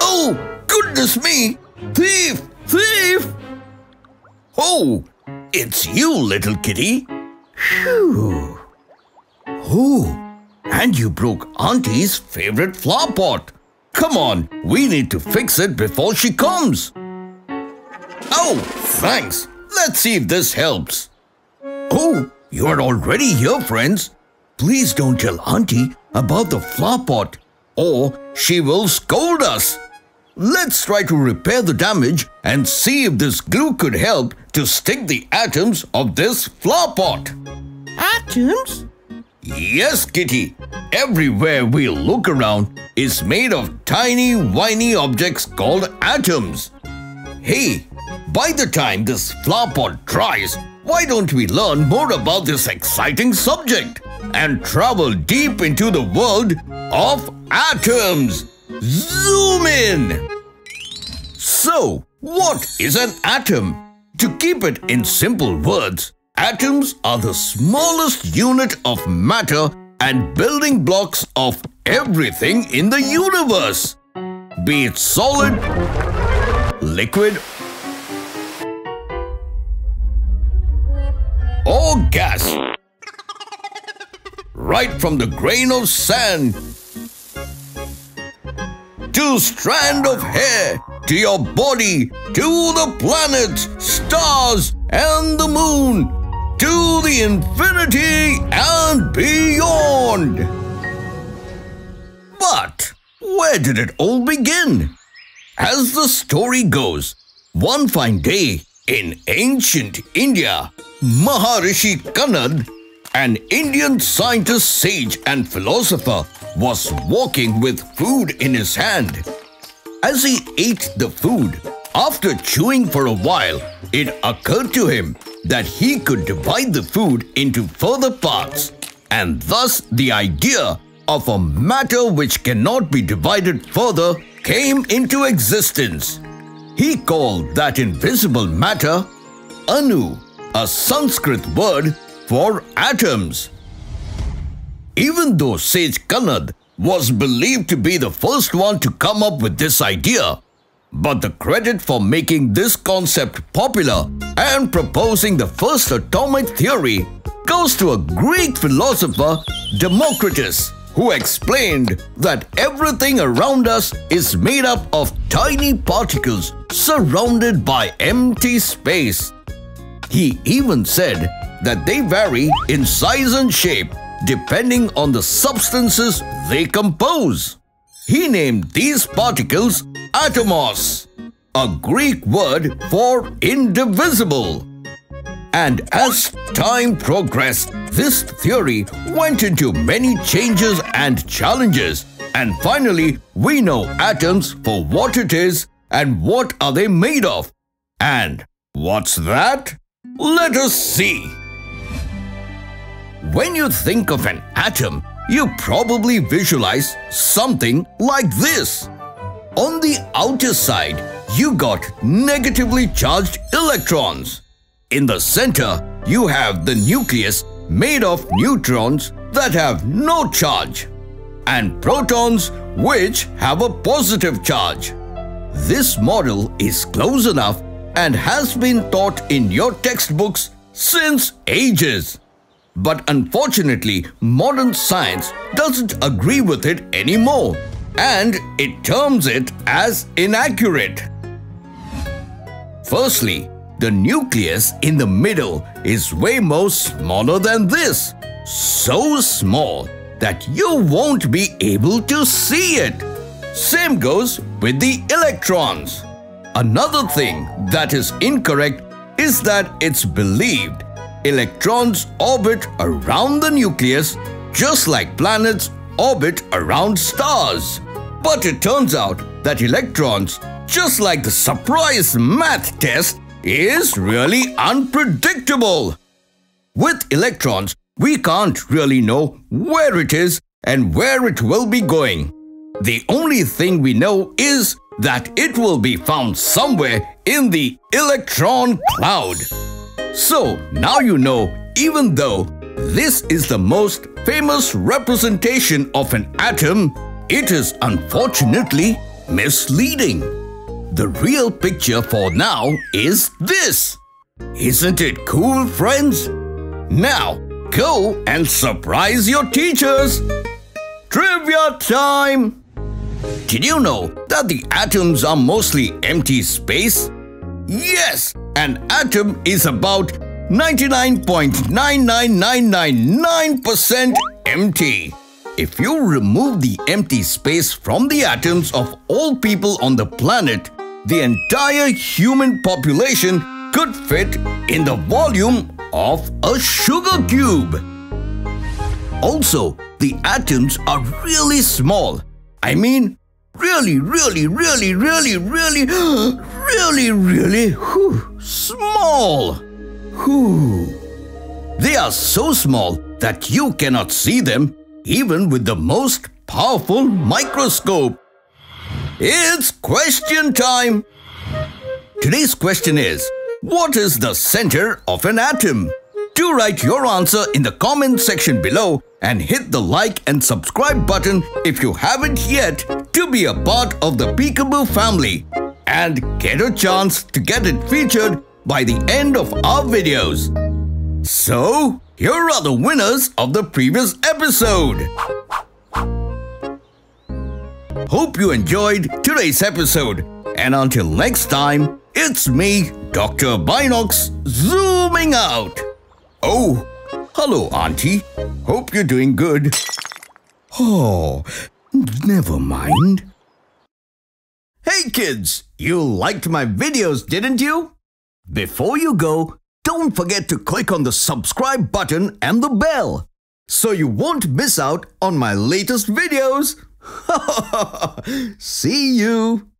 Oh, goodness me! Thief! Thief! Oh, it's you, little kitty. Phew. Oh, and you broke Auntie's favorite flower pot. Come on, we need to fix it before she comes. Oh, thanks. Let's see if this helps. Oh, you're already here, friends. Please don't tell Auntie about the flower pot or she will scold us. Let's try to repair the damage and see if this glue could help to stick the atoms of this flower pot. Atoms? Yes, Kitty. Everywhere we look around is made of tiny, whiny objects called atoms. Hey, by the time this flower pot dries, why don't we learn more about this exciting subject and travel deep into the world of atoms? Zoom in! So, what is an atom? To keep it in simple words, atoms are the smallest unit of matter and building blocks of everything in the universe. Be it solid, liquid, or gas. Right from the grain of sand to strand of hair, to your body, to the planets, stars, and the moon, to the infinity and beyond. But where did it all begin? As the story goes, one fine day in ancient India, Maharishi Kanad, an Indian scientist, sage, and philosopher, was walking with food in his hand. As he ate the food, after chewing for a while, it occurred to him that he could divide the food into further parts, and thus the idea of a matter which cannot be divided further came into existence. He called that invisible matter Anu, a Sanskrit word for atoms. Even though Sage Kanad was believed to be the first one to come up with this idea, but the credit for making this concept popular and proposing the first atomic theory goes to a Greek philosopher, Democritus, who explained that everything around us is made up of tiny particles surrounded by empty space. He even said that they vary in size and shape depending on the substances they compose. He named these particles atomos, a Greek word for indivisible. And as time progressed, this theory went into many changes and challenges. And finally, we know atoms for what it is and what are they made of. And what's that? Let us see. When you think of an atom, you probably visualize something like this. On the outer side, you got negatively charged electrons. In the center, you have the nucleus made of neutrons that have no charge and protons which have a positive charge. This model is close enough and has been taught in your textbooks since ages. But unfortunately, modern science doesn't agree with it anymore and it terms it as inaccurate. Firstly, the nucleus in the middle is way more smaller than this. So small that you won't be able to see it. Same goes with the electrons. Another thing that is incorrect is that it's believed electrons orbit around the nucleus just like planets orbit around stars. But it turns out that electrons, just like the surprise math test, is really unpredictable. With electrons, we can't really know where it is and where it will be going. The only thing we know is that it will be found somewhere in the electron cloud. So now you know, even though this is the most famous representation of an atom, it is unfortunately misleading. The real picture for now is this. Isn't it cool, friends? Now, go and surprise your teachers. Trivia time! Did you know that the atoms are mostly empty space? Yes, an atom is about 99.99999% empty. If you remove the empty space from the atoms of all people on the planet, the entire human population could fit in the volume of a sugar cube. Also, the atoms are really small. I mean, really, really, really, really, really, really, really whew, small. Whew. They are so small that you cannot see them even with the most powerful microscope. It's question time. Today's question is, what is the center of an atom? Do write your answer in the comment section below and hit the like and subscribe button if you haven't yet to be a part of the Peekaboo family and get a chance to get it featured by the end of our videos. So, here are the winners of the previous episode. Hope you enjoyed today's episode. And until next time, it's me, Dr. Binocs, zooming out. Oh, hello, Auntie. Hope you're doing good. Oh, never mind. Hey kids, you liked my videos, didn't you? Before you go, don't forget to click on the subscribe button and the bell so you won't miss out on my latest videos. See you!